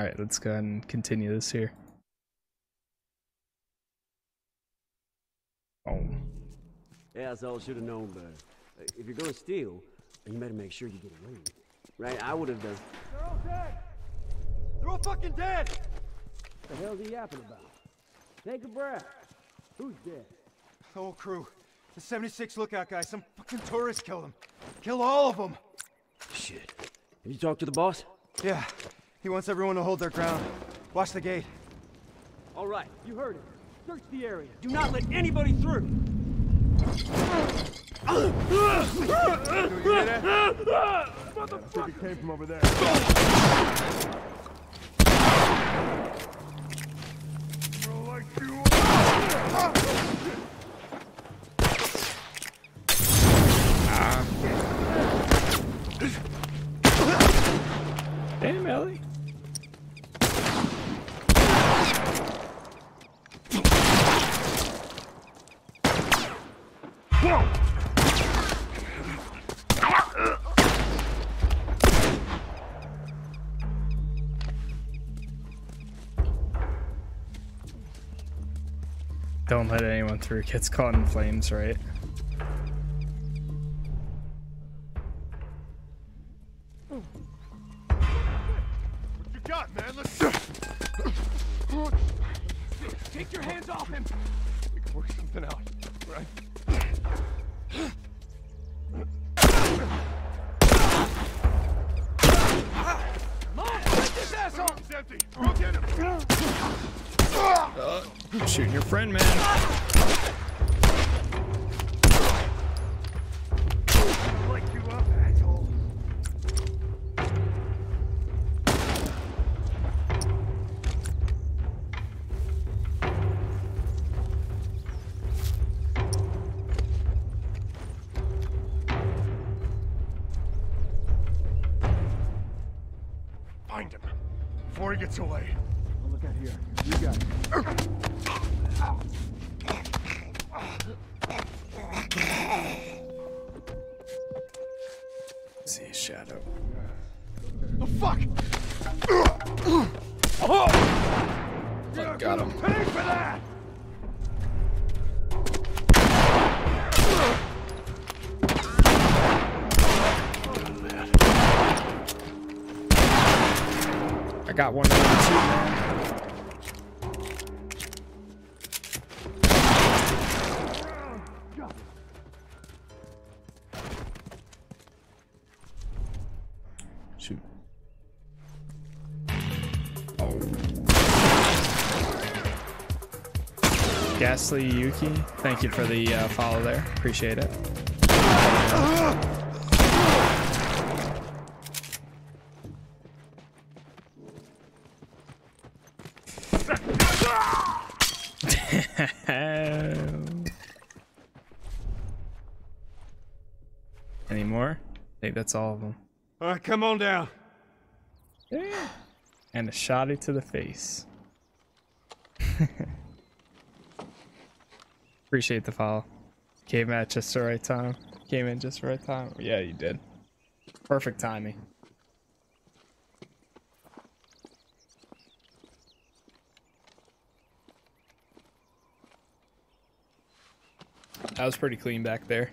Alright, let's go ahead and continue this here. Oh. Yeah, that's all I should have known better. Uh, If you're gonna steal, you better make sure you get away with it. Right? I would have done. They're all dead! They're all fucking dead! What the hell's he yapping about? Take a breath. Who's dead? The whole crew. The 76 lookout guy. Some fucking tourist killed him. Killed all of them. Shit. Have you talked to the boss? Yeah. He wants everyone to hold their ground. Watch the gate. All right, you heard it. Search the area. Do not let anybody through. You hear that? It came from over there. Damn, Ellie. Let anyone through. Gets caught in flames, right? What you got, man? Let's Take your hands off him! we can work something out, right? Friend, man. Find him before he gets away. Got one man. Shoot. Ghastly Yuki, thank you for the uh, follow there. Appreciate it. Any more? I think that's all of them. All right, come on down. And a shotty to the face. Appreciate the follow. Came at just the right time. Came in just the right time. Yeah, you did. Perfect timing. That was pretty clean back there.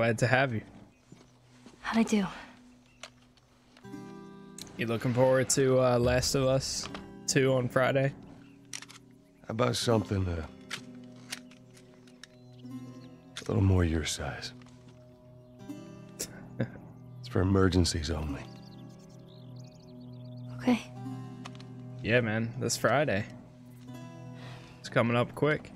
Glad to have you. How'd I do? You looking forward to uh, Last of Us 2 on Friday? How about something uh, a little more your size? it's for emergencies only. Okay. Yeah, man. This Friday. It's coming up quick.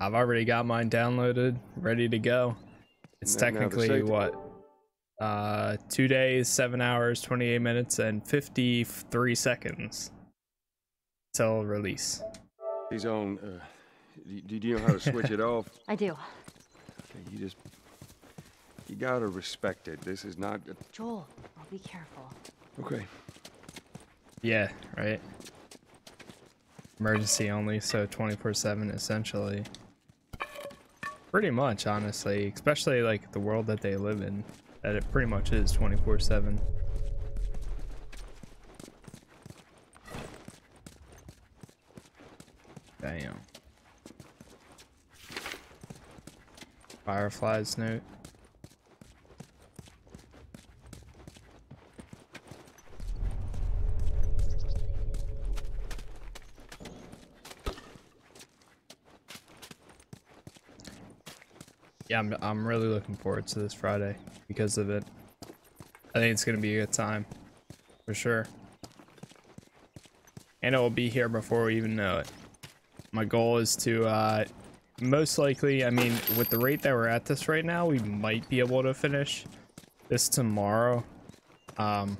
I've already got mine downloaded, ready to go. It's Now- now technically what? Uh, two days, seven hours, 28 minutes, and 53 seconds till release. He's on. Uh, do, do you know how to switch it off? I do. Okay, you just. You gotta respect it. This is not. Joel, I'll be careful. Okay. Yeah, right. Emergency only, so 24 7 essentially. Pretty much, honestly, especially like the world that they live in, that it pretty much is 24/7. Damn. Fireflies note. Yeah, I'm, I'm really looking forward to this Friday because of it. I think it's going to be a good time. For sure. And it will be here before we even know it. My goal is to, uh, most likely, I mean, with the rate that we're at this right now, we might be able to finish this tomorrow. Um,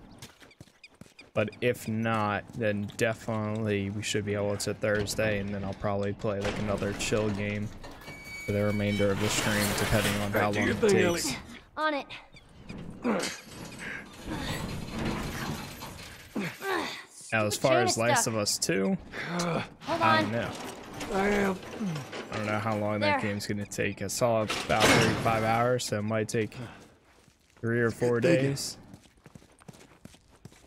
but if not, then definitely we should be able to Thursday, and then I'll probably play like another chill game for the remainder of the stream, depending on how long it takes. On it. Now, as far as Last uh, of Us 2, Hold I don't know. I don't know how long that game's gonna take. I saw about 35 hours, so it might take three or four days.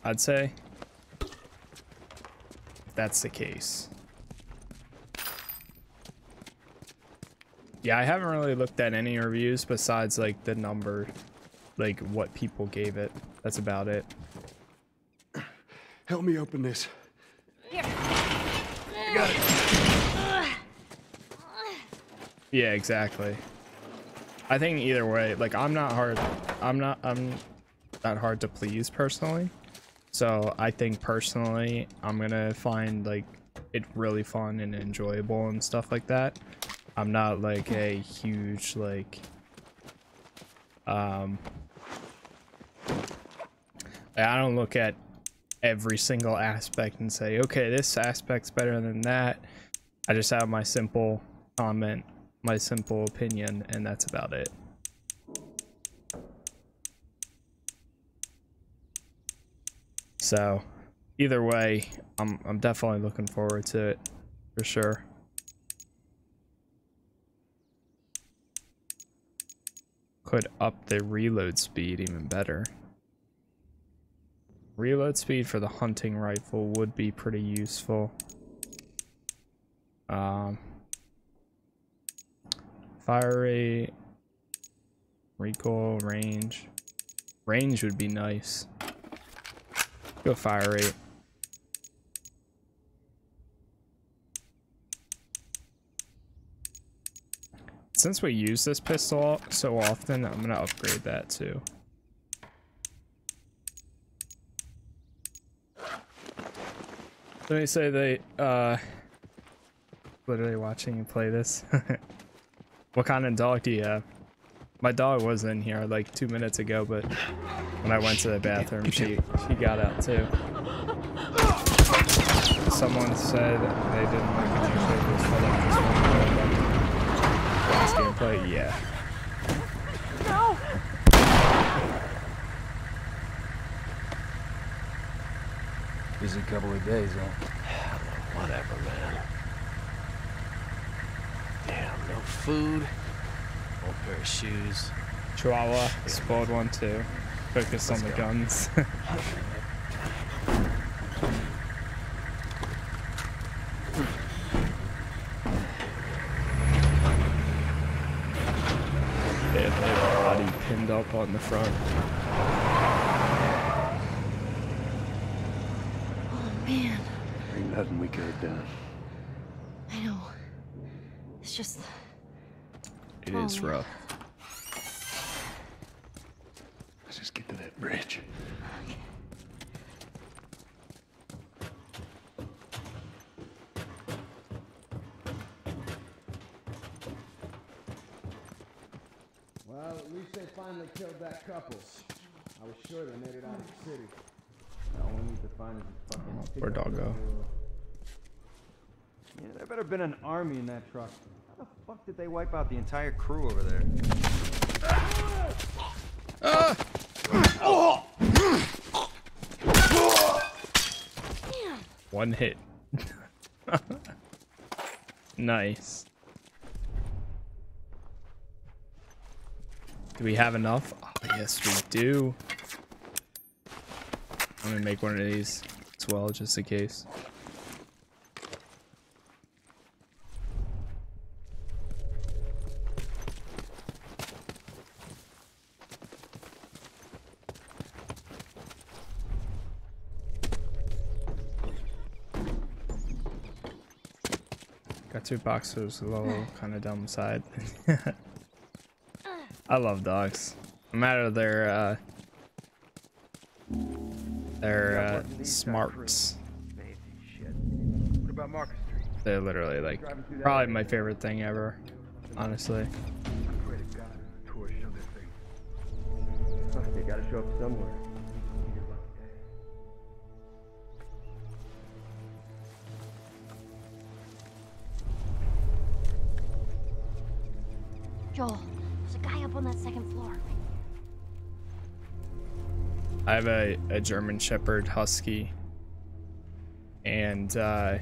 I'd say. If that's the case. Yeah, I haven't really looked at any reviews besides like the number, like what people gave it. That's about it. Help me open this. Yeah, exactly. I think either way, like I'm not hard I'm not I'm not hard to please personally. So I think personally I'm gonna find like it really fun and enjoyable and stuff like that. I'm not like a huge like um I don't look at every single aspect and say, okay, this aspect's better than that. I just have my simple comment, my simple opinion, and that's about it. So, either way, I'm I'm definitely looking forward to it for sure. Could up the reload speed even better. Reload speed for the hunting rifle would be pretty useful. Um, fire rate, recoil, range. Range would be nice. Go fire rate. Since we use this pistol so often, I'm gonna upgrade that too. Let me say they, uh, literally watching you play this. what kind of dog do you have? My dog was in here like two minutes ago, but when I went to the bathroom, she she got out too. Someone said they didn't like when you played this, but like just one like last gameplay. Yeah. Busy couple of days, huh? Whatever, man. Damn, no food. Old pair of shoes. Chihuahua, spoiled one too. Focus on the guns. they have their body pinned up on the front. Oh man, Ain't nothing we could have done. I know. It's just It is Oh, man. rough. Let's just get to that bridge. Well, at least they finally killed that couple. I was sure they made it out of the city. Now all we need to find is a fucking Where'd dog go? Yeah, there better been an army in that truck. How the fuck did they wipe out the entire crew over there? One hit. nice. Do we have enough? Oh, yes, we do. I'm gonna make one of these as well, just in case. Got two boxers a little kind of dumb side. I love dogs. No matter their uh smarts. What about Market Street? They're literally like probably my favorite thing ever. Honestly. A, a German Shepherd Husky. And uh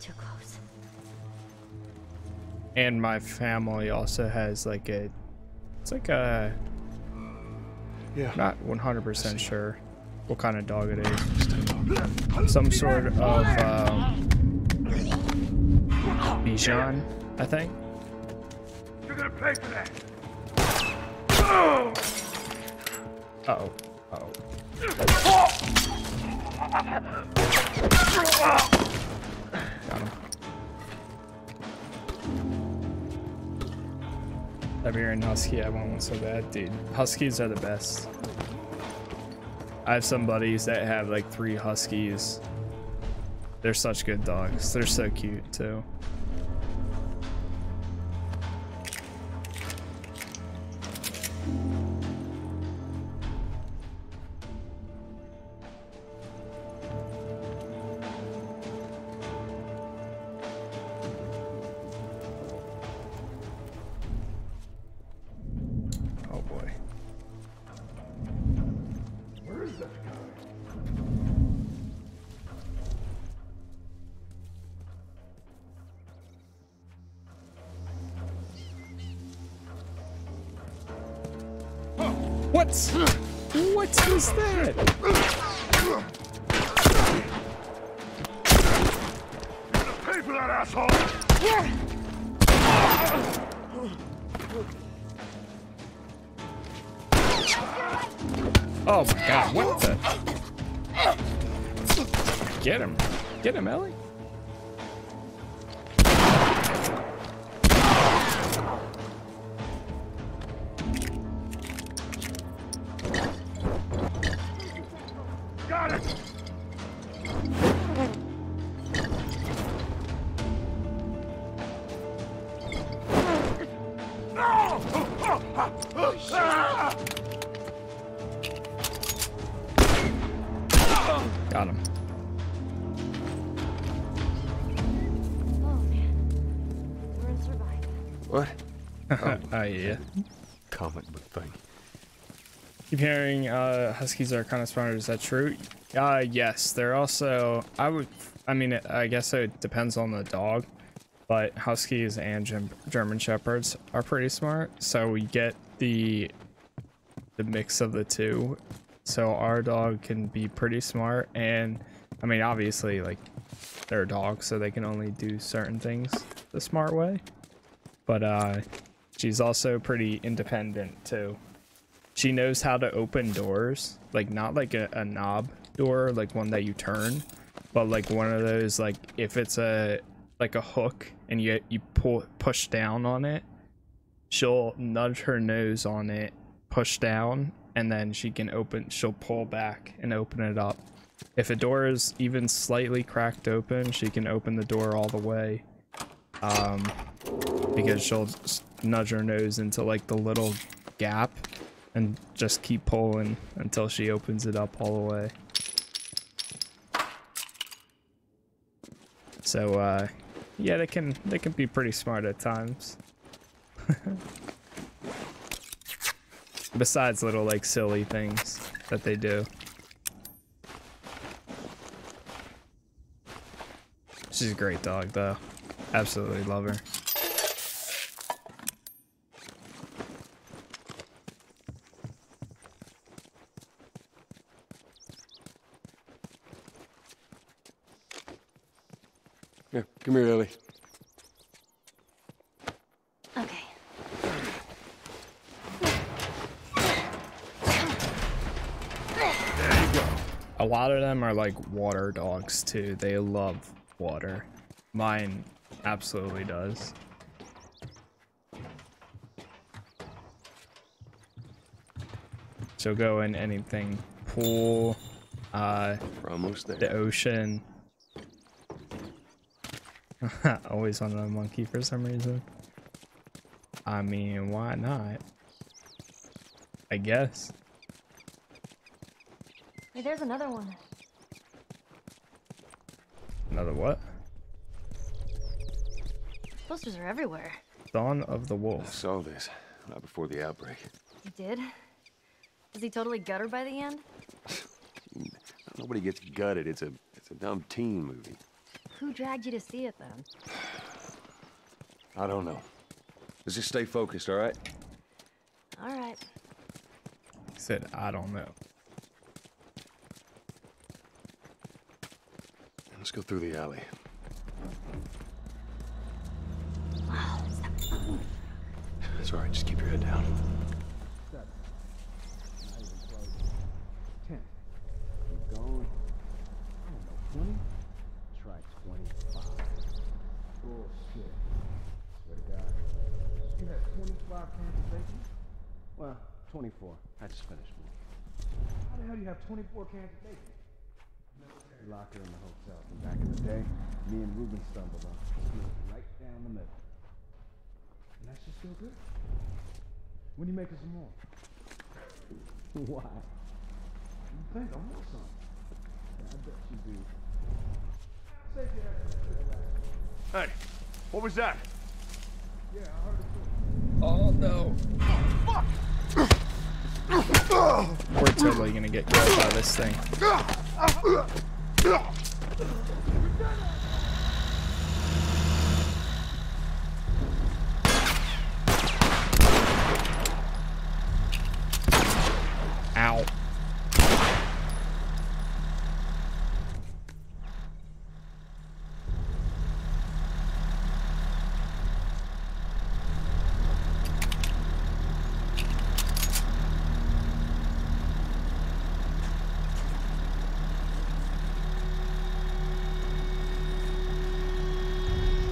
Too close. and my family also has like a it's like a Yeah. not 100% sure what kind of dog it is. Some sort of um, Bichon, I think. You're gonna pay for that. Oh. Uh oh. Got him. Siberian Husky, I want one so bad. Dude, Huskies are the best. I have some buddies that have like three Huskies. They're such good dogs. They're so cute too. That asshole! Oh my god, what the? Get him. Get him, Ellie. Keep hearing uh, Huskies are kind of smarter. Is that true? Uh, yes. They're also. I would. I mean, I guess it depends on the dog, but Huskies and German Shepherds are pretty smart. So we get the the mix of the two. So our dog can be pretty smart, and I mean, obviously, like they're dogs, so they can only do certain things the smart way. But uh, she's also pretty independent too she knows how to open doors like not like a, a knob door like one that you turn but like one of those like if it's a like a hook and you you pull push down on it she'll nudge her nose on it push down and then she can open she'll pull back and open it up. If a door is even slightly cracked open she can open the door all the way um because she'll nudge her nose into like the little gap and just keep pulling until she opens it up all the way. So uh yeah, they can they can be pretty smart at times. Besides little like silly things that they do. She's a great dog though. Absolutely love her. Here, come here, Ellie. Okay. A lot of them are like water dogs too. They love water. Mine absolutely does. So go in anything pool, uh, We're almost there. the ocean. Always wanted a monkey for some reason. I mean, why not? I guess. Hey, there's another one. Another what? Posters are everywhere. Dawn of the Wolf. I saw this right before the outbreak. You did? Is he totally gutter by the end? Nobody gets gutted. It's a it's a dumb teen movie. Who dragged you to see it then? I don't know. Let's just stay focused, all right? All right. He said, I don't know. Let's go through the alley. Wow, is that It's all right. Just keep your head down. 24 cans of bacon. Locker in the hotel from back in the day, me and Ruben stumbled on. Right down the middle. And that's just feel good. When you make us some more? Why? You think I want some? I bet you do. Hey, what was that? Yeah, I heard it too. Oh no. Oh, fuck! We're totally gonna get killed by this thing. Ow.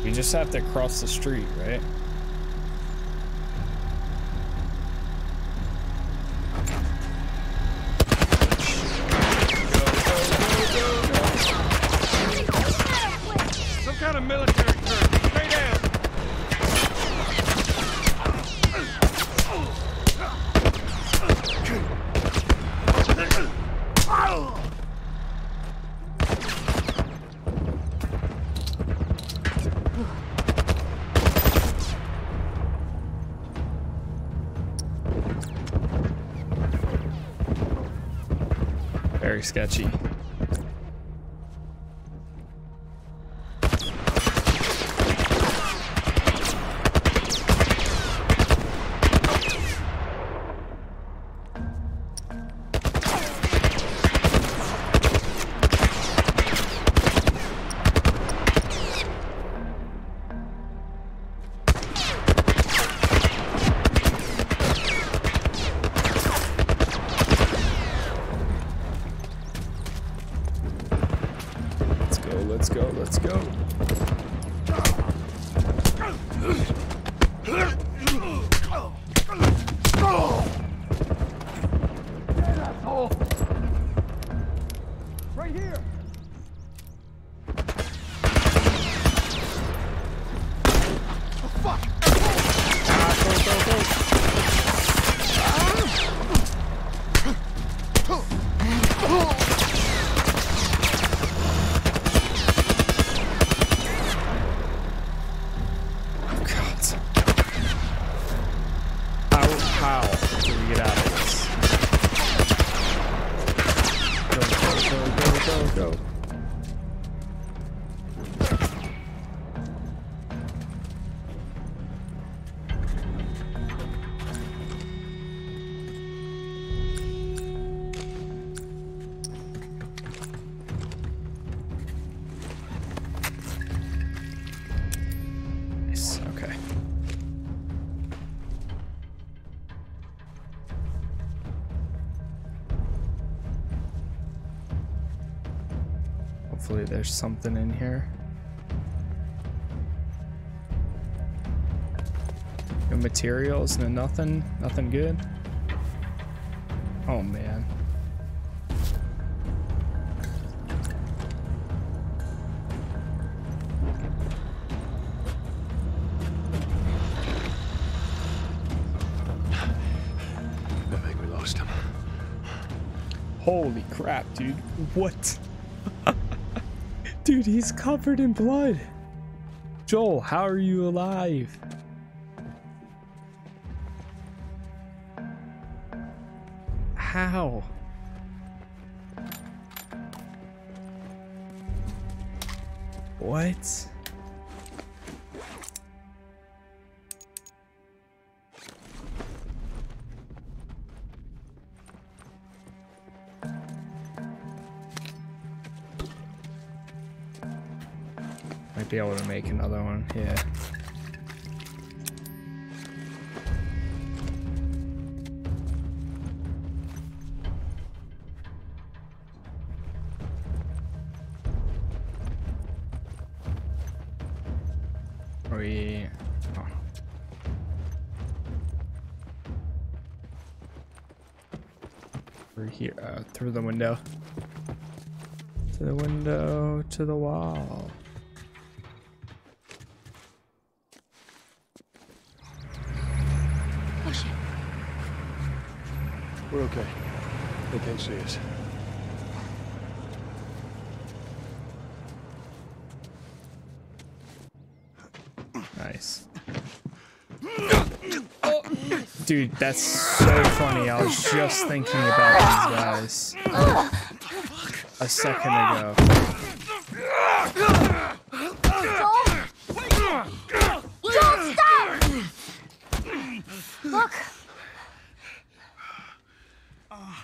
You just have to cross the street, right? Sketchy. There's something in here. No materials, no nothing, nothing good. Oh man. I think we lost him. Holy crap, dude. What? Dude, he's covered in blood. Joel, how are you alive? How? What? Be able to make another one, yeah. We oh. We're here uh, through the window. To the window, to the wall. We're okay. They can't see us. Nice. Dude, that's so funny. I was just thinking about these guys a second ago.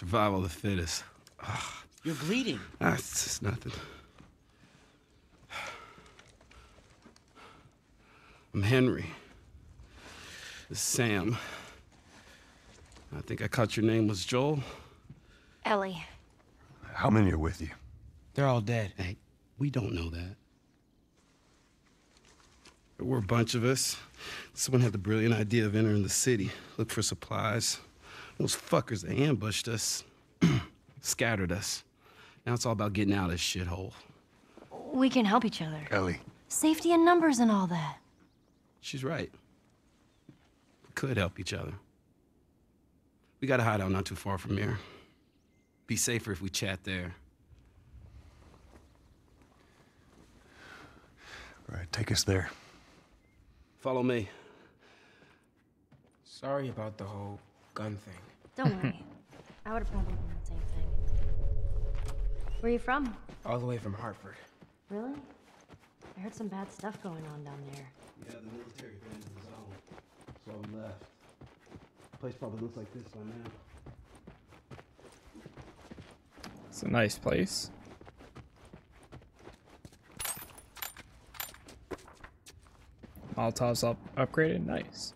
Survival of the fittest. You're bleeding. Ah, it's just nothing. I'm Henry. This is Sam. I think I caught your name was Joel. Ellie. How many are with you? They're all dead. Hey, we don't know that. There were a bunch of us. Someone had the brilliant idea of entering the city, look for supplies. Those fuckers, they ambushed us, scattered us. Now it's all about getting out of this shithole. We can help each other. Ellie. Safety in numbers and all that. She's right. We could help each other. We got a hideout not too far from here. Be safer if we chat there. All right, take us there. Follow me. Sorry about the whole gun thing. Don't worry. I would have probably done the same thing. Where are you from? All the way from Hartford. Really? I heard some bad stuff going on down there. Yeah, the military abandoned the zone. So we left. place probably looks like this on now. It's a nice place. Molotov's up upgraded, nice.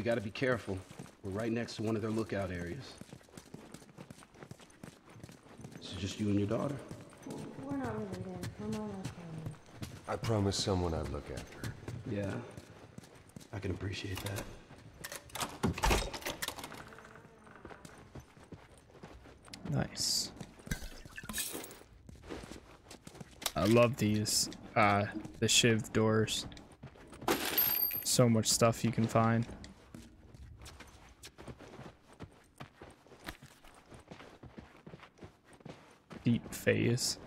We gotta be careful. We're right next to one of their lookout areas. This is just you and your daughter. We're not related. We're more like. I promised someone I'd look after her. Yeah. I can appreciate that. Nice. I love these, uh, the shiv doors. So much stuff you can find. phase.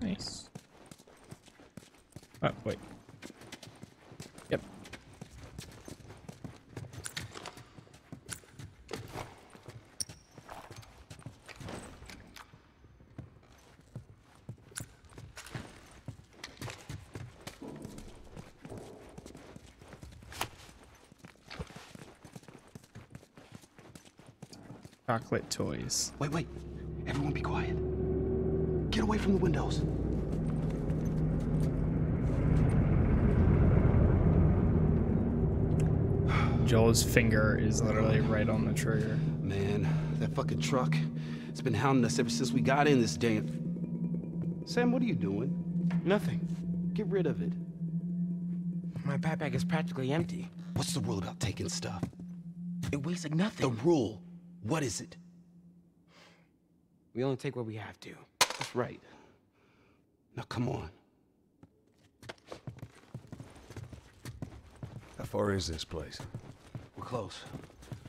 Nice. Oh, wait. Chocolate toys. Wait, wait. Everyone be quiet. Get away from the windows. Joel's finger is literally right on the trigger. Man, that fucking truck. It's been hounding us ever since we got in this damn. Sam, what are you doing? Nothing. Get rid of it. My backpack is practically empty. What's the rule about taking stuff? It weighs like nothing. The rule. What is it? We only take what we have to. That's right. Now come on. How far is this place? We're close.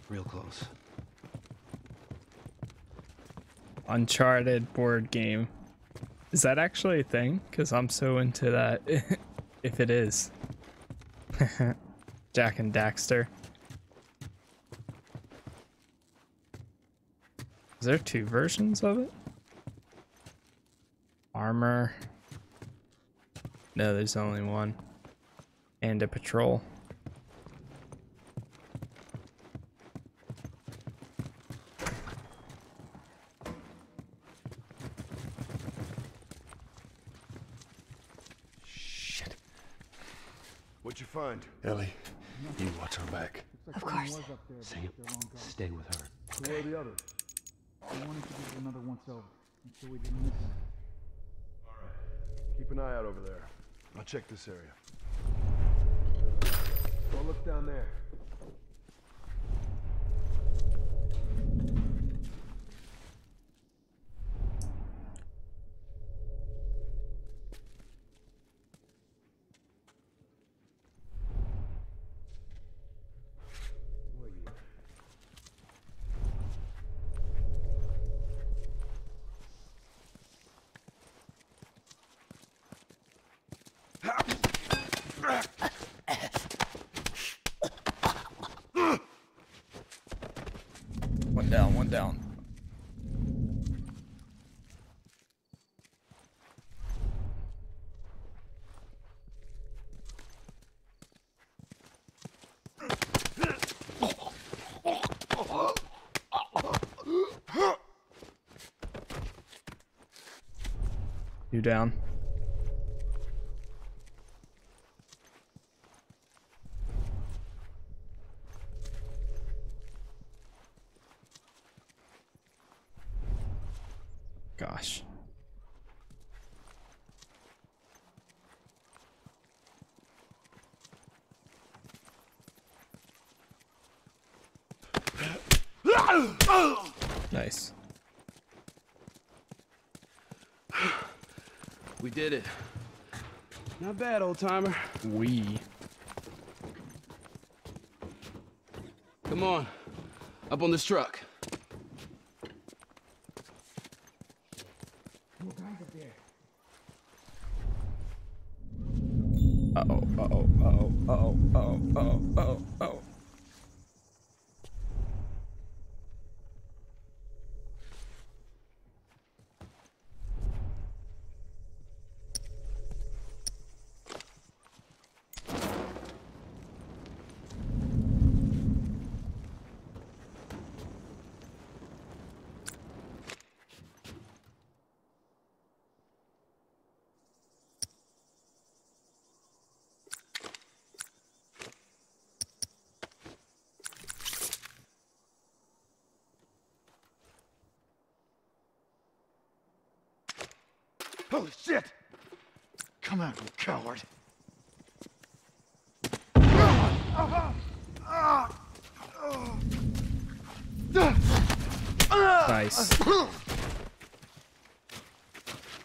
Real close. Uncharted board game. Is that actually a thing? Because I'm so into that. if it is. Jak and Daxter. Is there two versions of it? Armor. No, there's only one. And a patrol. Shit. What'd you find? Ellie, you watch her back. Of course. Sam, stay with her. So where are the others? I wanted to give it another once over. Sure we didn't miss All right, Keep an eye out over there. I'll check this area. Go look down there. Down, one down. You down? Gosh. Nice. We did it. Not bad, old timer. We. Come on. Up on this truck. Uh oh, uh oh, uh oh, uh oh, uh oh, uh oh, uh oh, uh oh. Holy shit! Come out, you coward! Nice.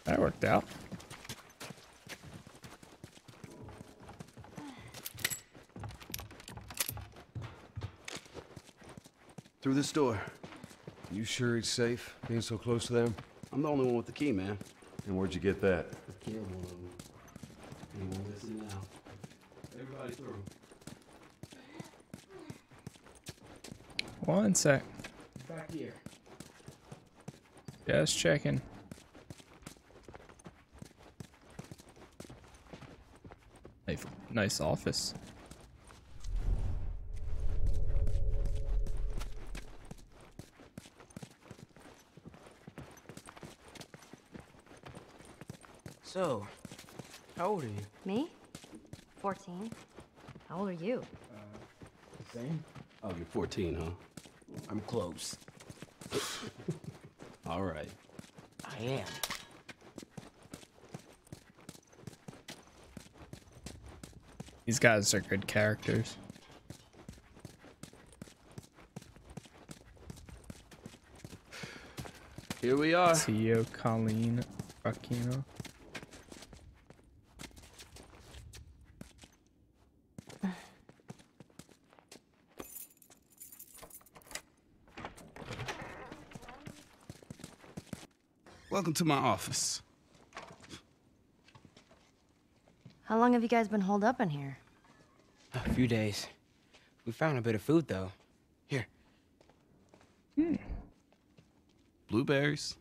That worked out. Through this door. You sure it's safe being so close to them? I'm the only one with the key, man. And where'd you get that? Killed one of them. You won't listen now. Everybody through. One sec. Back here. Just checking. Nice, nice office. So, how old are you? Me? 14. How old are you? Same? Oh, you're 14, huh? I'm close. All right. I am. These guys are good characters. Here we are. CEO Colleen Aquino. Welcome to my office. How long have you guys been holed up in here? A few days. We found a bit of food, though. Here. Hmm. Blueberries.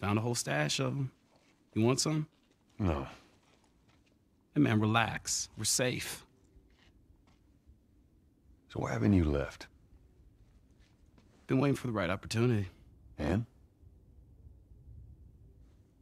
Found a whole stash of them. You want some? No. Hey, man, relax. We're safe. So why haven't you left? Been waiting for the right opportunity. And?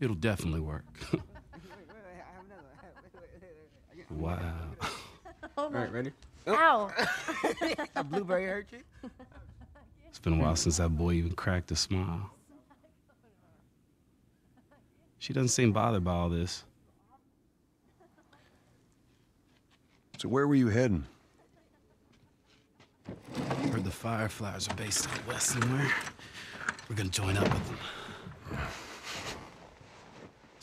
It'll definitely work. wow. All right, ready? Ow! Oh. A blueberry hurt you? It's been a while since that boy even cracked a smile. She doesn't seem bothered by all this. So where were you heading? Heard the Fireflies are based out west somewhere. We're gonna join up with them.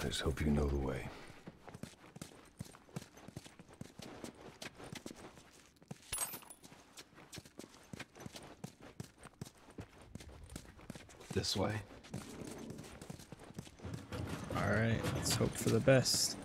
I just hope you know the way. This way. All right, let's hope for the best.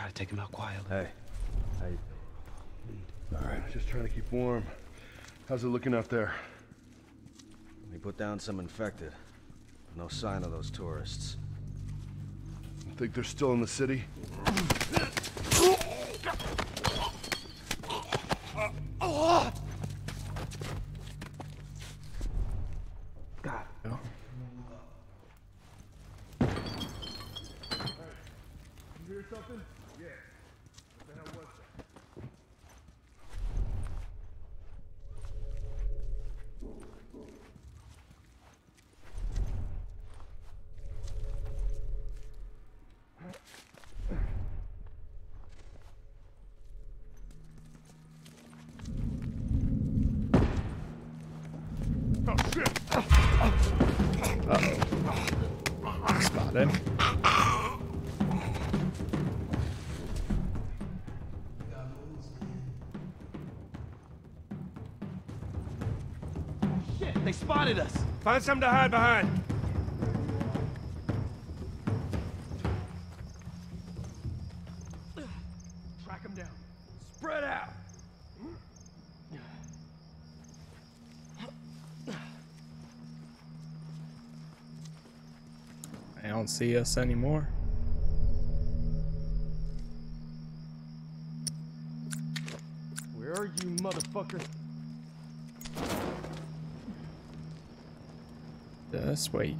Try to take him out quietly. Hey. Hey. All right, just trying to keep warm. How's it looking out there? We put down some infected. No sign of those tourists. Think they're still in the city? Uh-oh. Shit, they spotted us. Find something to hide behind. See us anymore. Where are you, motherfucker? Just wait.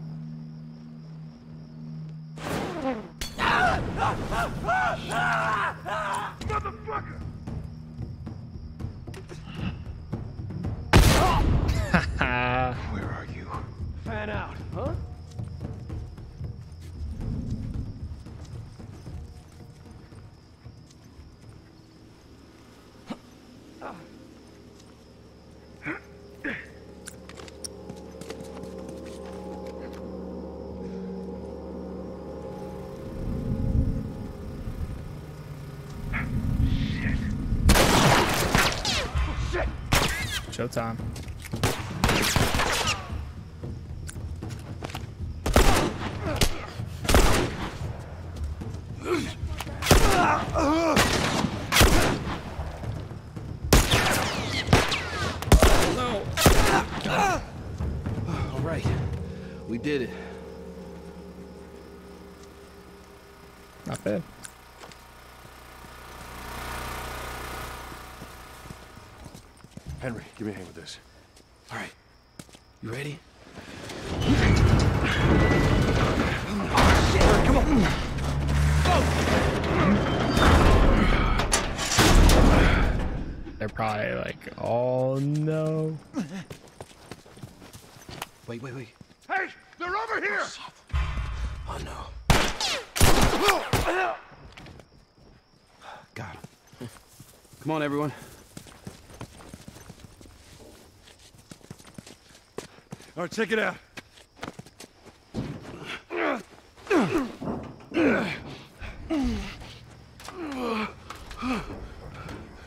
Showtime. All right. We did it. Not bad. Henry, give me a hand with this. All right. You ready? Oh, Come on. They're probably like, oh no. Wait, wait, wait. Hey, they're over here! Oh no. Got him. Come on, everyone. All right, check it out.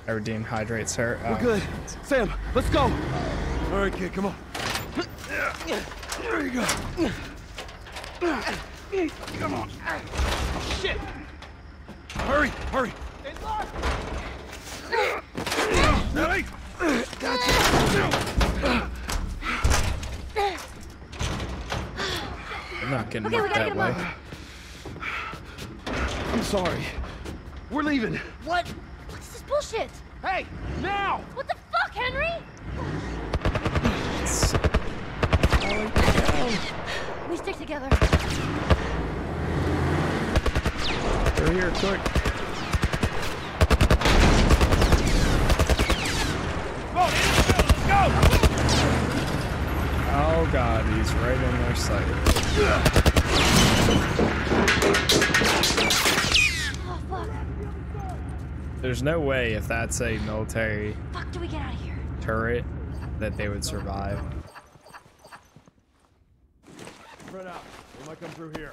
Erdine hydrates her. We're uh, good. Sam, let's go. All right, kid, come on. There you go. Come on. Shit! Hurry, hurry. Ready? I'm not getting Okay, we gotta that get him way. up. I'm sorry. We're leaving. What? What's this bullshit? Hey, now! What the fuck, Henry? We stick together. They're here, quick. Oh god, he's right in their sight. There's no way if that's a military Fuck, do we get out of here? turret that they would survive. Spread out. They might come through here.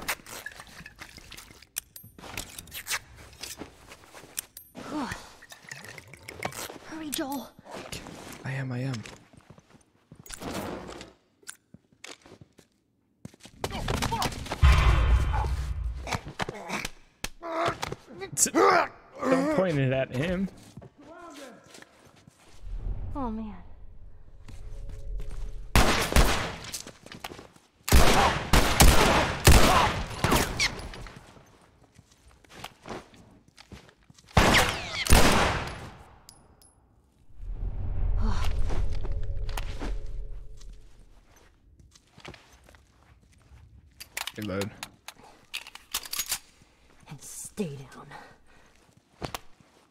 Hurry, Joel. I am, I am. Don't point it at him. Oh man. Reload. And stay down.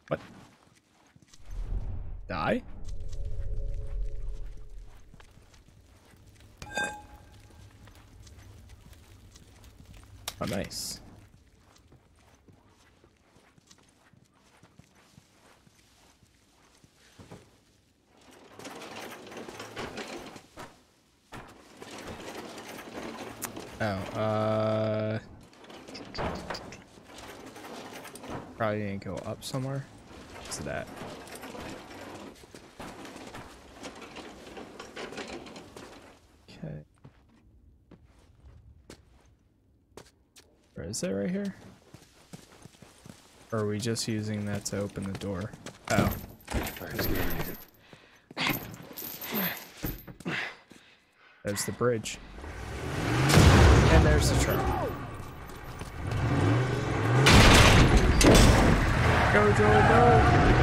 What? Die? Oh, nice. Oh, uh... Probably didn't go up somewhere. What's that? Okay. Or is it right here? Or are we just using that to open the door? Oh. Alright, let's get underneath it. There's the bridge. And there's the truck. Go, Joel, go!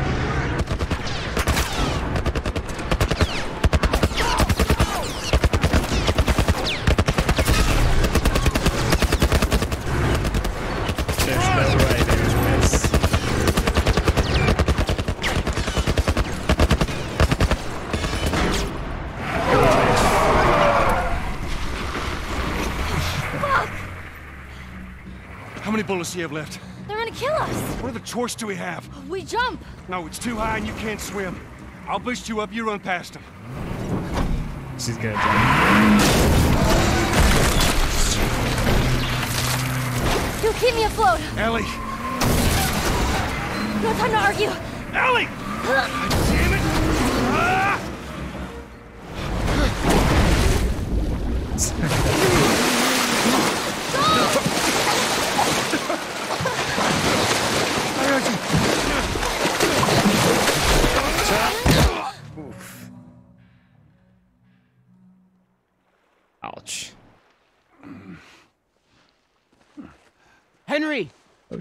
Bullets do you have left? They're gonna kill us. What other choice do we have? We jump. No, it's too high and you can't swim. I'll boost you up, you run past them. She's gonna jump. You keep me afloat. Ellie! No time to argue. Ellie!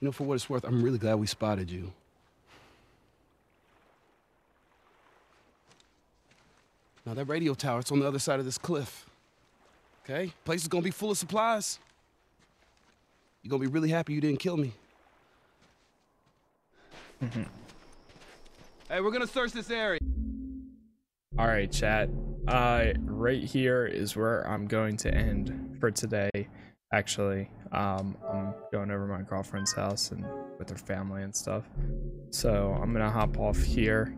You know, for what it's worth, I'm really glad we spotted you. Now, that radio tower, it's on the other side of this cliff. Okay? Place is gonna be full of supplies. You're gonna be really happy you didn't kill me. Hey, we're gonna search this area. All right, chat. Uh, right here is where I'm going to end for today. Actually, um, I'm going over my girlfriend's house and with her family and stuff. So I'm gonna hop off here.